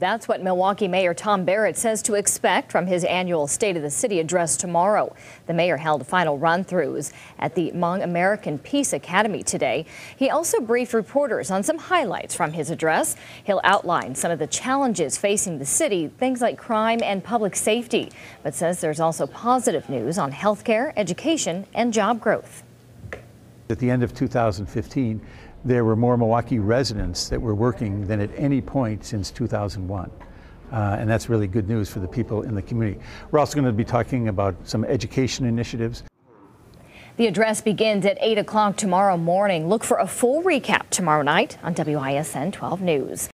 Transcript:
That's what Milwaukee Mayor Tom Barrett says to expect from his annual State of the City address tomorrow. The mayor held final run throughs at the Hmong American Peace Academy today. He also briefed reporters on some highlights from his address. He'll outline some of the challenges facing the city, things like crime and public safety, but says there's also positive news on health care, education, and job growth. At the end of 2015, there were more Milwaukee residents that were working than at any point since 2001. Uh, and that's really good news for the people in the community. We're also going to be talking about some education initiatives. The address begins at 8 o'clock tomorrow morning. Look for a full recap tomorrow night on WISN 12 News.